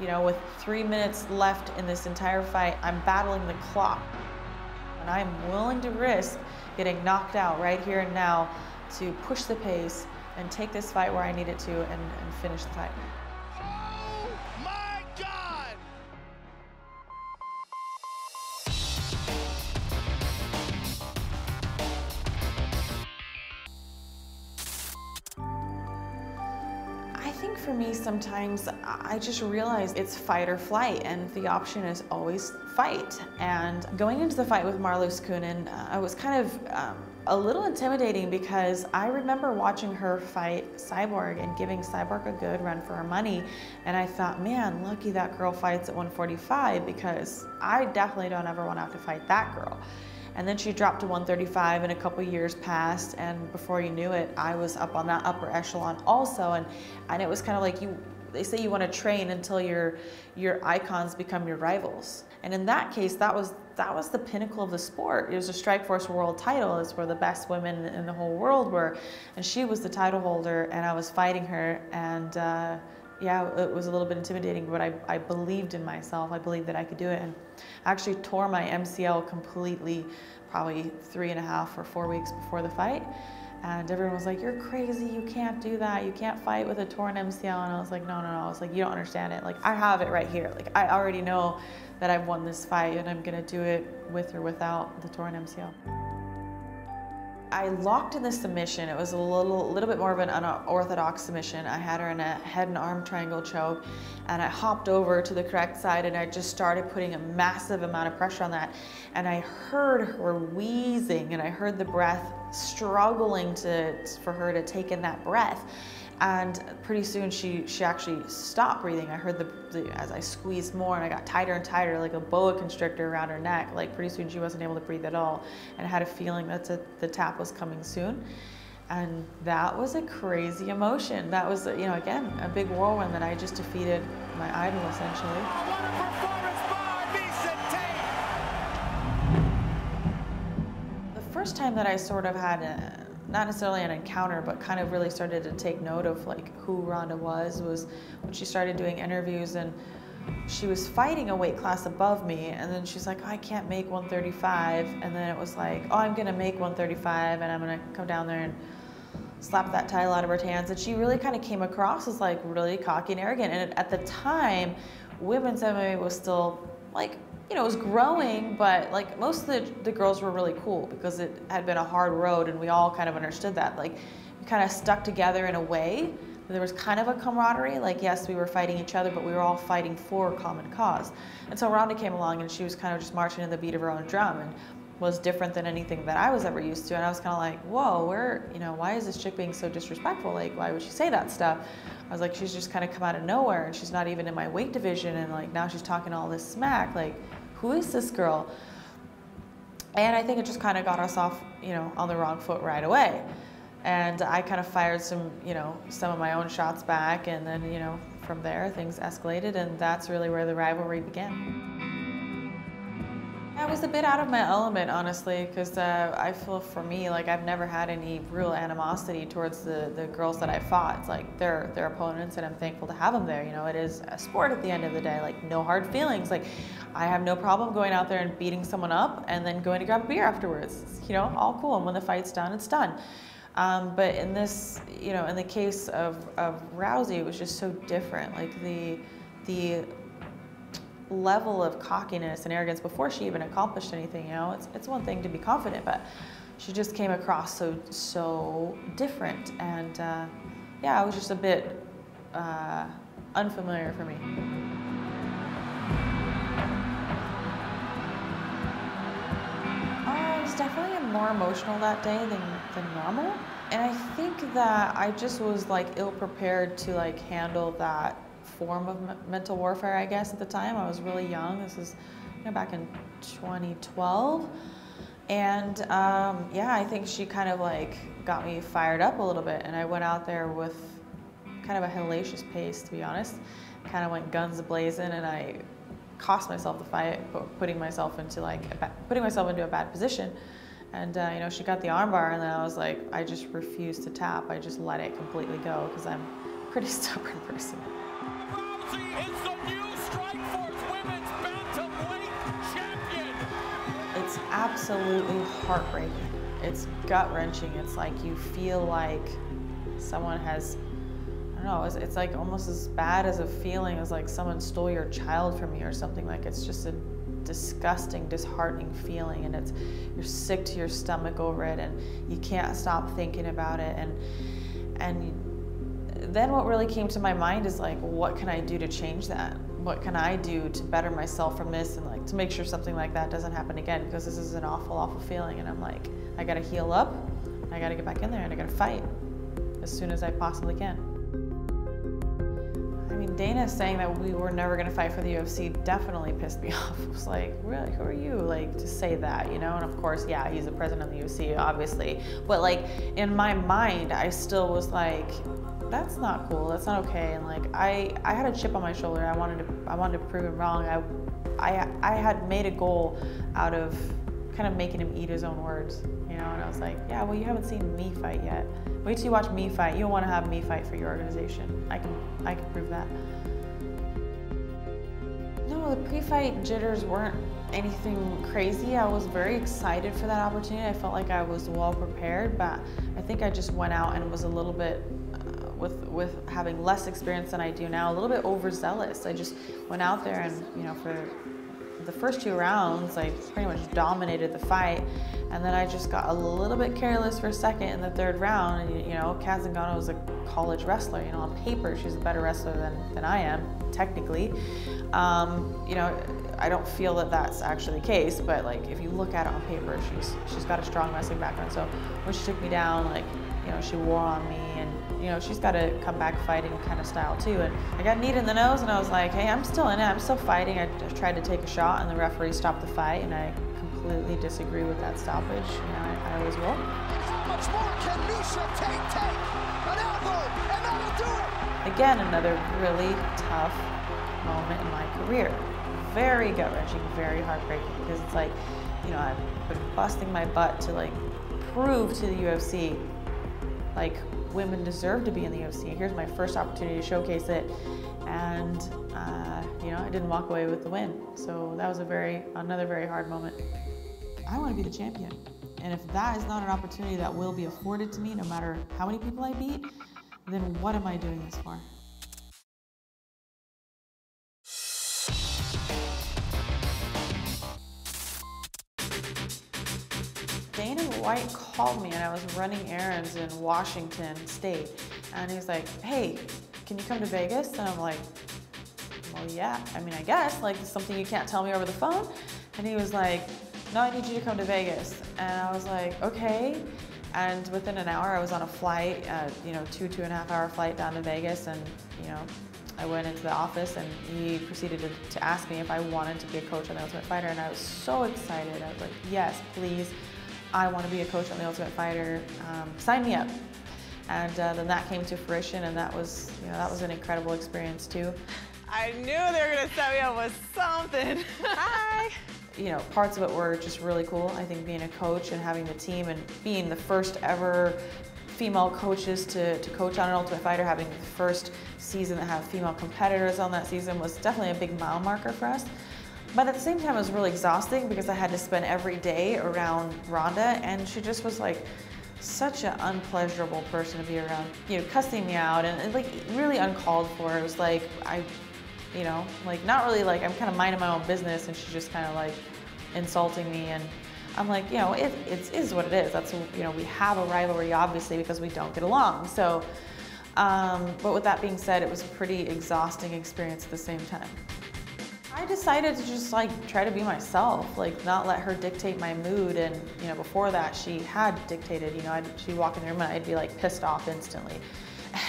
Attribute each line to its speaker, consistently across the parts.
Speaker 1: You know, with three minutes left in this entire fight, I'm battling the clock. And I'm willing to risk getting knocked out right here and now to push the pace and take this fight where I need it to and, and finish the fight. Sometimes I just realize it's fight or flight, and the option is always fight. And going into the fight with Marloes Coenen, uh, I was kind of um, a little intimidating because I remember watching her fight Cyborg and giving Cyborg a good run for her money. And I thought, man, lucky that girl fights at 145 because I definitely don't ever want to have to fight that girl. And then she dropped to 135 and a couple years passed and before you knew it, I was up on that upper echelon also. And, and it was kind of like you, they say you want to train until your, your icons become your rivals. And in that case, that was, that was the pinnacle of the sport. It was a Strikeforce world title. It's where the best women in the whole world were. And she was the title holder and I was fighting her and uh, yeah, it was a little bit intimidating, but I, I believed in myself. I believed that I could do it. And I actually tore my MCL completely probably three and a half or four weeks before the fight. And everyone was like, you're crazy, you can't do that, you can't fight with a torn MCL. And I was like, no, no, no. I was like, you don't understand it. Like, I have it right here. Like, I already know that I've won this fight and I'm gonna do it with or without the torn MCL. I locked in the submission. It was a little, little bit more of an unorthodox submission. I had her in a head and arm triangle choke, and I hopped over to the correct side, and I just started putting a massive amount of pressure on that. And I heard her wheezing, and I heard the breath struggling to for her to take in that breath. And pretty soon she, she actually stopped breathing. I heard the, the, as I squeezed more and I got tighter and tighter like a boa constrictor around her neck. Like pretty soon she wasn't able to breathe at all. And I had a feeling that the tap was coming soon. And that was a crazy emotion. That was, you know, again, a big whirlwind that I just defeated my idol essentially. The first time that I sort of had a, not necessarily an encounter, but kind of really started to take note of like who Ronda was, was when she started doing interviews and she was fighting a weight class above me and then she's like, oh, I can't make 135. And then it was like, oh, I'm gonna make 135 and I'm gonna come down there and slap that title out of her hands. And she really kind of came across as like really cocky and arrogant. And at the time, women's MMA was still like you know, it was growing, but like most of the, the girls were really cool because it had been a hard road and we all kind of understood that. Like we kind of stuck together in a way. There was kind of a camaraderie, like yes, we were fighting each other, but we were all fighting for a common cause. And so Ronda came along and she was kind of just marching to the beat of her own drum and was different than anything that I was ever used to. And I was kind of like, whoa, where, you know, why is this chick being so disrespectful? Like, why would she say that stuff? I was like, she's just kind of come out of nowhere and she's not even in my weight division. And like, now she's talking all this smack. Like, who is this girl? And I think it just kind of got us off, you know, on the wrong foot right away. And I kind of fired some, you know, some of my own shots back, and then, you know, from there things escalated, and that's really where the rivalry began. I was a bit out of my element, honestly, because uh, I feel for me, like I've never had any real animosity towards the, the girls that I fought. It's like they're, they're opponents and I'm thankful to have them there. You know, it is a sport at the end of the day, like no hard feelings. Like I have no problem going out there and beating someone up and then going to grab a beer afterwards. You know, all cool. And when the fight's done, it's done. Um, but in this, you know, in the case of, of Rousey, it was just so different. Like the, the level of cockiness and arrogance before she even accomplished anything. You know, it's it's one thing to be confident, but she just came across so so different, and uh, yeah, it was just a bit uh, unfamiliar for me. I was definitely more emotional that day than, than normal. And I think that I just was like ill prepared to like handle that form of mental warfare, I guess, at the time. I was really young. This is you know, back in 2012. And um, yeah, I think she kind of like got me fired up a little bit. And I went out there with kind of a hellacious pace, to be honest. Kind of went guns blazing, and I cost myself the fight, putting myself into like putting myself into a bad position. And uh, you know, she got the armbar, and then I was like, I just refused to tap. I just let it completely go because I'm a pretty stubborn person.
Speaker 2: Is the new Women's Bantamweight Champion.
Speaker 1: It's absolutely heartbreaking. It's gut wrenching. It's like you feel like someone has, I don't know, it's, it's like almost as bad as a feeling as like someone stole your child from you or something. Like it's just a disgusting, disheartening feeling, and it's you're sick to your stomach over it, and you can't stop thinking about it, and and then what really came to my mind is like, what can I do to change that? What can I do to better myself from this, and like to make sure something like that doesn't happen again? Because this is an awful, awful feeling, and I'm like, I gotta heal up, I gotta get back in there, and I gotta fight as soon as I possibly can. I mean, Dana saying that we were never to fight for the UFC definitely pissed me off. It was like, really, who are you, like, to say that, you know? And of course, yeah, he's the president of the UFC, obviously. But like, in my mind, I still was like, that's not cool. That's not okay. And like, I, I had a chip on my shoulder. I wanted to, I wanted to prove him wrong. I, I, I had made a goal out of kind of making him eat his own words, you know? And I was like, yeah, well, you haven't seen me fight yet. Wait till you watch me fight. You don't want to have me fight for your organization. I can, I can prove that. No, the pre-fight jitters weren't anything crazy. I was very excited for that opportunity. I felt like I was well prepared, but I think I just went out and was a little bit with with having less experience than I do now, a little bit overzealous. I just went out there and you know for the first two rounds, I pretty much dominated the fight. And then I just got a little bit careless for a second in the third round. And, you know, Cat Zingano was a college wrestler. You know, on paper, she's a better wrestler than, than I am, technically. Um, you know, I don't feel that that's actually the case, but like if you look at it on paper, she's she's got a strong wrestling background. So when she took me down, like you know, she wore on me you know, she's got a comeback fighting kind of style too. And I got kneed in the nose and I was like, hey, I'm still in it. I'm still fighting. I, tried to take a shot and the referee stopped the fight and I completely disagree with that stoppage. You know, I, I always will.
Speaker 3: How much more can Miesha take? Take an elbow and that'll do it.
Speaker 1: Again, another really tough moment in my career. Very gut wrenching, very heartbreaking because it's like, you know, I've been busting my butt to like prove to the UFC like women deserve to be in the UFC. Here's my first opportunity to showcase it, and uh, you know I didn't walk away with the win. So that was a very another very hard moment. I want to be the champion, and if that is not an opportunity that will be afforded to me, no matter how many people I beat, then what am I doing this for? White called me and I was running errands in Washington State. And he's like, hey, can you come to Vegas? And I'm like, well, yeah, I mean, I guess, like something you can't tell me over the phone. And he was like, no, I need you to come to Vegas. And I was like, okay. And within an hour, I was on a flight, uh, you know, two, two and a half hour flight down to Vegas. And, you know, I went into the office and he proceeded to, to ask me if I wanted to be a coach on The Ultimate Fighter. And I was so excited. I was like, yes, please. I want to be a coach on The Ultimate Fighter. Um, sign me up. And uh, then that came to fruition, and that was, you know, that was an incredible experience too.
Speaker 4: I knew they were gonna set me up with something. Hi.
Speaker 1: You know, parts of it were just really cool. I think being a coach and having the team and being the first ever female coaches to, to coach on an Ultimate Fighter, having the first season that had female competitors on that season was definitely a big mile marker for us. But at the same time, it was really exhausting because I had to spend every day around Ronda, and she just was like such an unpleasurable person to be around. You know, cussing me out and, and like really uncalled for. It was like I, you know, like not really like I'm kind of minding my own business, and she's just kind of like insulting me and. I'm like, you know, it, it is what it is. That's, you know, we have a rivalry obviously because we don't get along. So, um, but with that being said, it was a pretty exhausting experience at the same time. I decided to just like try to be myself, like not let her dictate my mood. And you know, before that, she had dictated. You know, I'd, she'd walk in the room and I'd be like pissed off instantly.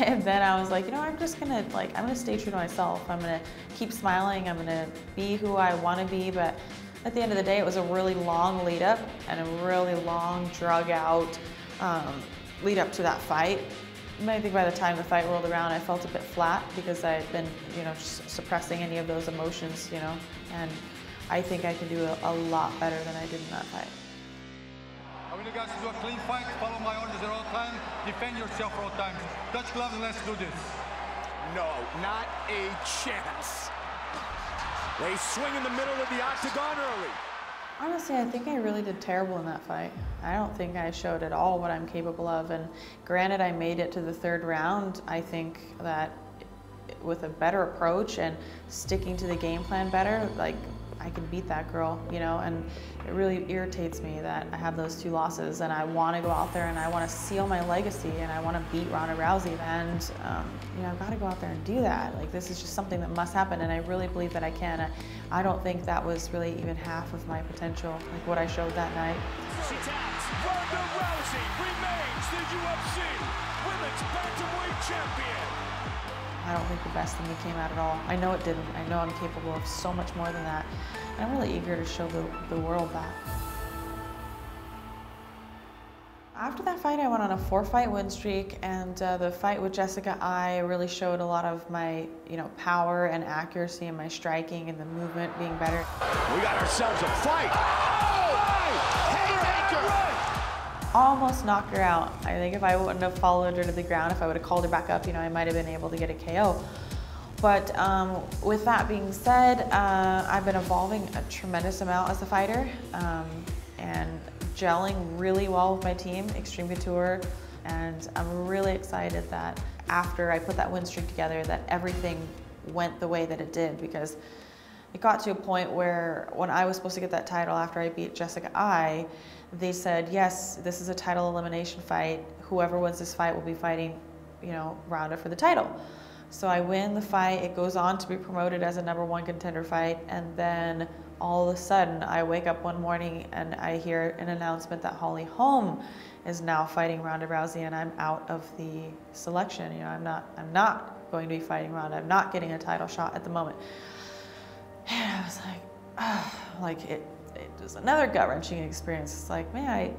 Speaker 1: And then I was like, you know, I'm just gonna like, I'm gonna stay true to myself. I'm gonna keep smiling. I'm gonna be who I want to be. But at the end of the day, it was a really long lead up and a really long, drug out um, lead up to that fight. I think by the time the fight rolled around, I felt a bit flat because I had been, you know, suppressing any of those emotions, you know, and I think I can do a, a lot better than I did in that fight.
Speaker 5: I want you guys to do a clean fight, follow my orders at all times, defend yourself at all times. Touch gloves and let's do this.
Speaker 3: no, not a chance.
Speaker 6: They swing in the middle of the octagon early.
Speaker 1: Honestly, I think I really did terrible in that fight. I don't think I showed at all what I'm capable of. And granted, I made it to the third round. I think that with a better approach and sticking to the game plan better, like I can beat that girl, you know, and it really irritates me that I have those two losses and I want to go out there and I want to seal my legacy and I want to beat Ronda Rousey and, um, you know, I've got to go out there and do that. Like this is just something that must happen and I really believe that I can. I don't think that was really even half of my potential, like what I showed that night.
Speaker 6: She taps. Ronda Rousey remains the UFC Women's Bantamweight Champion.
Speaker 1: I don't think the best in me came out at all. I know it didn't. I know I'm capable of so much more than that. And I'm really eager to show the, the world that. After that fight, I went on a four-fight win streak, and uh, the fight with Jessica I really showed a lot of my, you know, power and accuracy and my striking and the movement being better.
Speaker 6: We got ourselves a fight. Oh! Haymaker!
Speaker 1: Almost knocked her out. I think if I wouldn't have followed her to the ground, if I would have called her back up, you know, I might have been able to get a KO. But um, with that being said, uh, I've been evolving a tremendous amount as a fighter um, and gelling really well with my team, Extreme Couture. And I'm really excited that after I put that win streak together, that everything went the way that it did because it got to a point where when I was supposed to get that title after I beat Jessica Eye, they said, yes, this is a title elimination fight. Whoever wins this fight will be fighting, you know, Ronda for the title. So I win the fight. It goes on to be promoted as a number one contender fight. And then all of a sudden, I wake up one morning and I hear an announcement that Holly Holm is now fighting Ronda Rousey, and I'm out of the selection. You know, I'm not. I'm not going to be fighting Ronda. I'm not getting a title shot at the moment. And I was like, oh, like it it was another gut wrenching experience. It's like, man, I,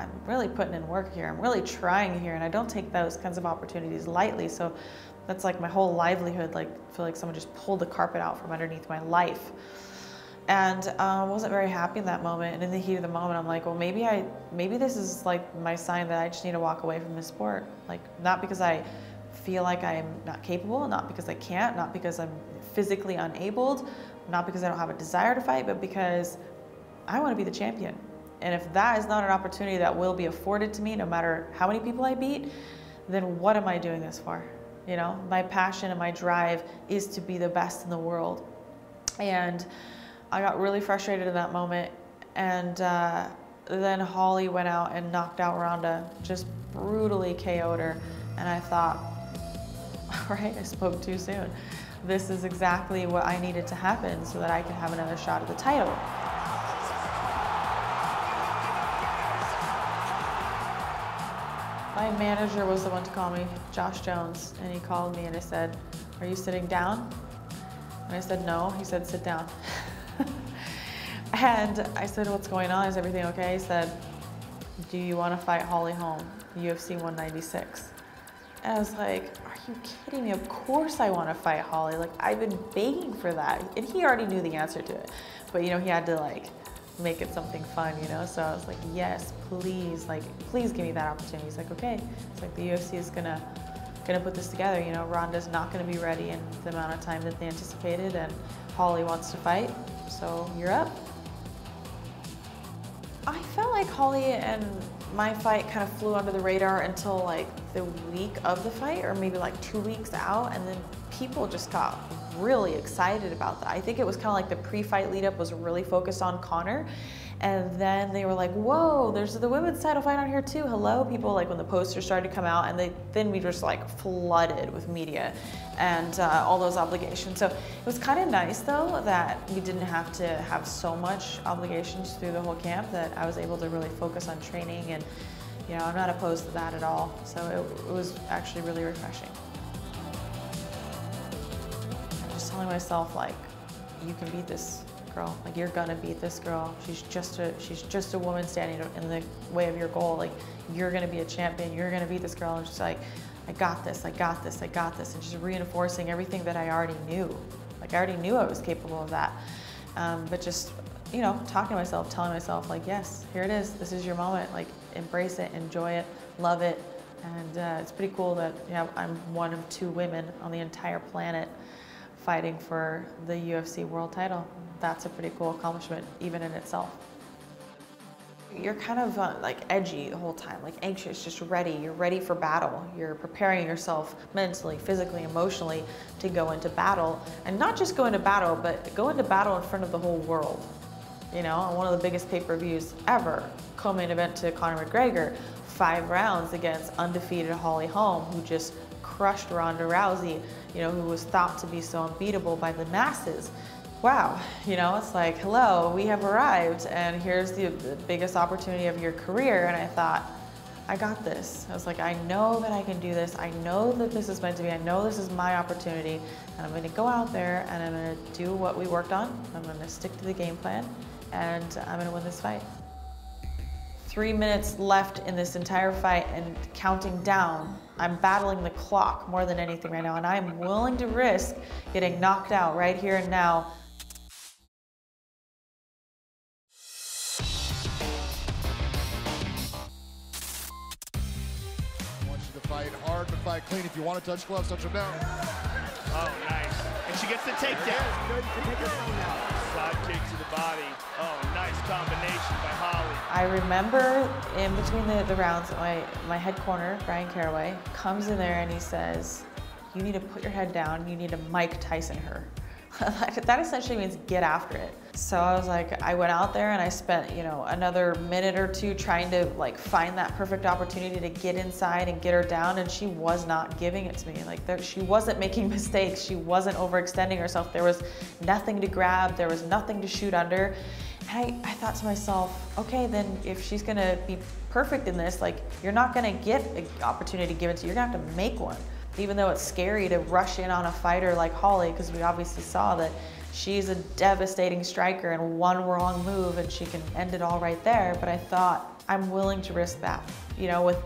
Speaker 1: I'm really putting in work here. I'm really trying here, and I don't take those kinds of opportunities lightly. So that's like my whole livelihood. Like, I feel like someone just pulled the carpet out from underneath my life. And I um, wasn't very happy in that moment. And in the heat of the moment, I'm like, well, maybe I, maybe this is like my sign that I just need to walk away from this sport. Like, not because I feel like I'm not capable, not because I can't, not because I'm physically unable, not because I don't have a desire to fight, but because I want to be the champion. And if that is not an opportunity that will be afforded to me, no matter how many people I beat, then what am I doing this for? You know, my passion and my drive is to be the best in the world. And I got really frustrated in that moment. And uh, then Holly went out and knocked out Ronda, just brutally KO'd her. And I thought, all right, I spoke too soon. This is exactly what I needed to happen so that I could have another shot at the title. My manager was the one to call me, Josh Jones, and he called me and I said, are you sitting down? And I said, no. He said, sit down. and I said, what's going on? Is everything okay? He said, do you want to fight Holly Holm, UFC 196? And I was like, are you kidding me? Of course I want to fight Holly. Like, I've been begging for that. And he already knew the answer to it. But, you know, he had to, like, make it something fun, you know? So I was like, yes, please, like, please give me that opportunity. He's like, okay. It's like the UFC is gonna gonna put this together. You know, Ronda's not gonna be ready in the amount of time that they anticipated, and Holly wants to fight, so you're up. I felt like Holly and my fight kind of flew under the radar until like the week of the fight, or maybe like two weeks out, and then people just got really excited about that. I think it was kind of like the pre-fight lead up was really focused on Conor. And then they were like, whoa, there's the women's title fight on here too. Hello, people, like when the posters started to come out and they, then we just like flooded with media and uh, all those obligations. So it was kind of nice though that we didn't have to have so much obligations through the whole camp that I was able to really focus on training and you know, I'm not opposed to that at all. So it, it was actually really refreshing. Telling myself like, you can beat this girl. Like you're gonna beat this girl. She's just a she's just a woman standing in the way of your goal. Like you're gonna be a champion. You're gonna beat this girl. And she's like, I got this. I got this. I got this. And she's reinforcing everything that I already knew. Like I already knew I was capable of that. Um, but just you know, talking to myself, telling myself like, yes, here it is. This is your moment. Like embrace it, enjoy it, love it, And uh, it's pretty cool that you know, I'm one of two women on the entire planet fighting for the UFC world title. That's a pretty cool accomplishment, even in itself. You're kind of uh, like edgy the whole time, like anxious, just ready. You're ready for battle. You're preparing yourself mentally, physically, emotionally to go into battle. And not just go into battle, but go into battle in front of the whole world. You know, on one of the biggest pay per views ever, co main event to Conor McGregor, five rounds against undefeated Holly Holm, who just crushed Ronda Rousey, you know, who was thought to be so unbeatable by the masses wow, you know, it's like, hello, we have arrived, and here's the, the, biggest opportunity of your career. And I thought, I got this. I was like, I know that I can do this. I know that this is meant to be. I know this is my opportunity. And I'm going to go out there and I'm going to do what we worked on. I'm going to stick to the game plan, and I'm going to win this fight. Three minutes left in this entire fight and counting down. I'm battling the clock more than anything right now, and I'm willing to risk getting knocked out right here and now I want you to
Speaker 5: fight hard to fight clean. If you want to touch gloves, touch them down.
Speaker 6: Oh, nice. And she gets the takedown.
Speaker 3: Good to take her down now.
Speaker 6: Side kick to the body. Oh, nice combination by Holly.
Speaker 1: I remember in between the, the rounds, my, my head corner, Bryan Caraway, comes in there and he says, you need to put your head down, you need to Mike Tyson her. that essentially means get after it. So I was like, I went out there and I spent, you know, another minute or two trying to like find that perfect opportunity to get inside and get her down, and she was not giving it to me. Like there, she wasn't making mistakes. She wasn't overextending herself. There was nothing to grab. There was nothing to shoot under. And I, I thought to myself, okay, then if she's gonna be perfect in this, like you're not gonna get an opportunity given to you. You're gonna have to make one even though it's scary to rush in on a fighter like Holly, because we obviously saw that she's a devastating striker and one wrong move and she can end it all right there. But I thought, I'm willing to risk that. You know, with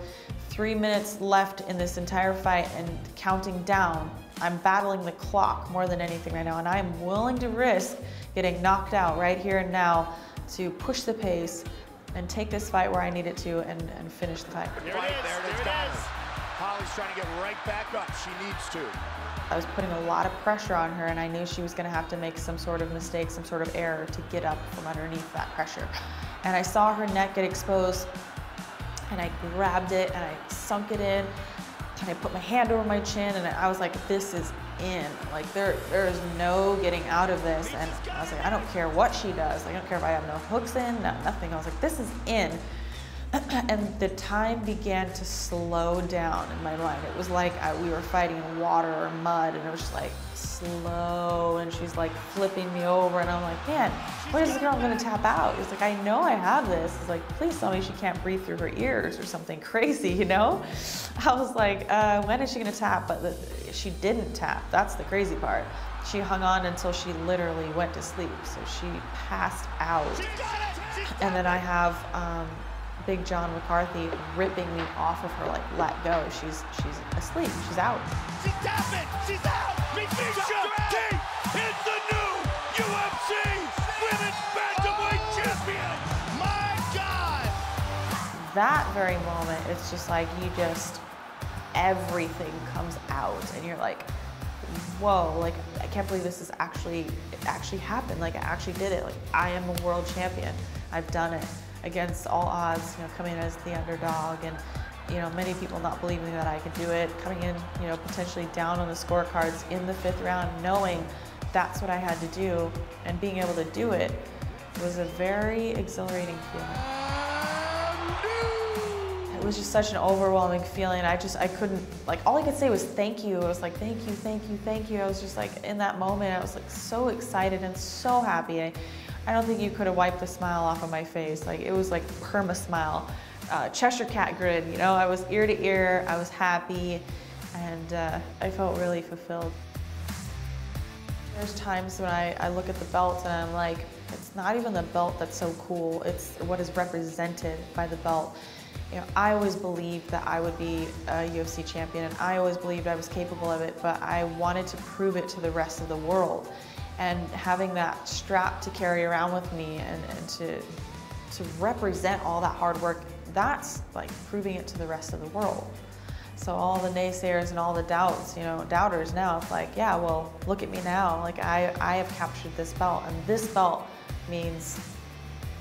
Speaker 1: three minutes left in this entire fight and counting down, I'm battling the clock more than anything right now. And I'm willing to risk getting knocked out right here and now to push the pace and take this fight where I need it to and, and finish the fight.
Speaker 6: There it is. There it is.
Speaker 3: Holly's trying to get right back up. She needs to.
Speaker 1: I was putting a lot of pressure on her, and I knew she was going to have to make some sort of mistake, some sort of error to get up from underneath that pressure. And I saw her neck get exposed, and I grabbed it and I sunk it in, and I put my hand over my chin, and I was like, "This is in. Like there, there is no getting out of this." And I was like, "I don't care what she does. I don't care if I have no hooks in, no, nothing." I was like, "This is in." and the time began to slow down in my mind. It was like I, we were fighting in water or mud, and it was just like slow. And she's like flipping me over, and I'm like, man, when is this girl gonna tap out? He's like, I know I have this. He's like, please tell me she can't breathe through her ears or something crazy, you know? I was like, uh, when is she gonna tap? But the, she didn't tap. That's the crazy part. She hung on until she literally went to sleep. So she passed out. And then I have. Um, Big John McCarthy ripping me off of her, like, let go. She's she's asleep. She's out.
Speaker 6: She's tapping. She's out. Miesha Tate is the new UFC Women's Bantamweight Champion. My God.
Speaker 1: That very moment, it's just like you just everything comes out, and you're like, whoa, like I can't believe this is actually it actually happened. Like I actually did it. Like I am a world champion. I've done it against all odds, you know, coming in as the underdog and you know, many people not believing that I could do it, coming in, you know, potentially down on the scorecards in the fifth round, knowing that's what I had to do and being able to do it was a very exhilarating feeling. It was just such an overwhelming feeling. I just, I couldn't, like, all I could say was thank you. I was like, thank you, thank you, thank you. I was just like, in that moment, I was like so excited and so happy. I, I don't think you could have wiped the smile off of my face. Like it was like perma smile, uh, Cheshire cat grin. You know, I was ear to ear. I was happy, and uh, I felt really fulfilled. There's times when I, I look at the belt and I'm like, it's not even the belt that's so cool. It's what is represented by the belt. You know, I always believed that I would be a UFC champion, and I always believed I was capable of it. But I wanted to prove it to the rest of the world and having that strap to carry around with me and, and to to represent all that hard work that's like proving it to the rest of the world So all the naysayers and all the doubts, you know, doubters now, it's like, yeah, well, look at me now. Like I, I have captured this belt and this belt means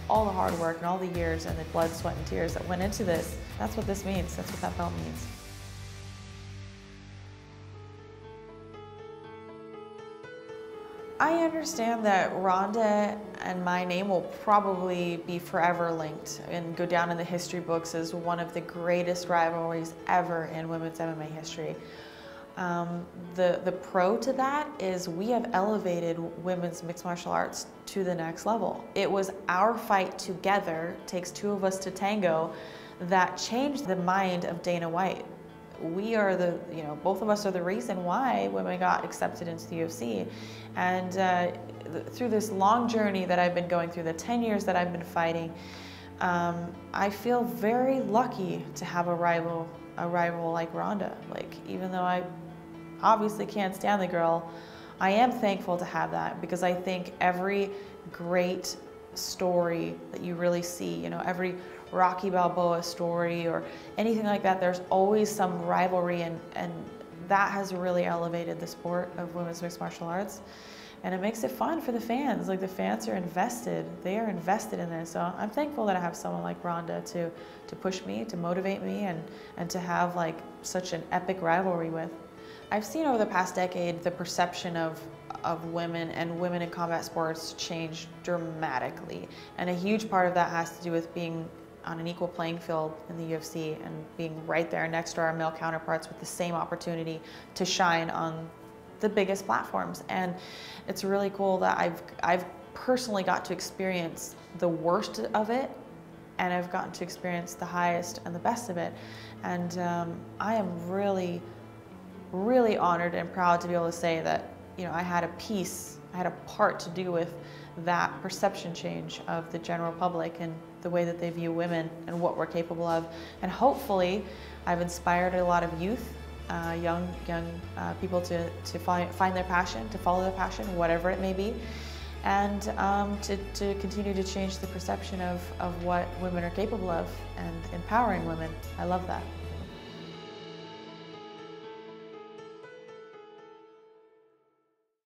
Speaker 1: all the hard work and all the years and the blood, sweat, and tears that went into this. That's what this means. That's what that belt means. I understand that Ronda and my name will probably be forever linked and go down in the history books as one of the greatest rivalries ever in women's MMA history. Um, the, the pro to that is we have elevated women's mixed martial arts to the next level. It was our fight together, takes two of us to tango, that changed the mind of Dana White we are the, you know, both of us are the reason why women got accepted into the UFC. And uh, through this long journey that I've been going through, the 10 years that I've been fighting, um, I feel very lucky to have a rival, a rival like Ronda. Like, even though I obviously can't stand the girl, I am thankful to have that because I think every great story that you really see, you know, every Rocky Balboa story or anything like that, there's always some rivalry and, and that has really elevated the sport of women's mixed martial arts. And it makes it fun for the fans. Like the fans are invested. They are invested in this. So I'm thankful that I have someone like Ronda to, to push me, to motivate me, and, and to have like such an epic rivalry with. I've seen over the past decade the perception of of women and women in combat sports change dramatically. And a huge part of that has to do with being on an equal playing field in the UFC and being right there next to our male counterparts with the same opportunity to shine on the biggest platforms. And it's really cool that I've, I've personally got to experience the worst of it and I've gotten to experience the highest and the best of it. And um, I am really, really honored and proud to be able to say that, you know, I had a piece, I had a part to do with that perception change of the general public and the way that they view women and what we're capable of. And hopefully, I've inspired a lot of youth, uh, young young uh, people to, to find, find their passion, to follow their passion, whatever it may be, and um, to, to continue to change the perception of, of what women are capable of and empowering women. I love that.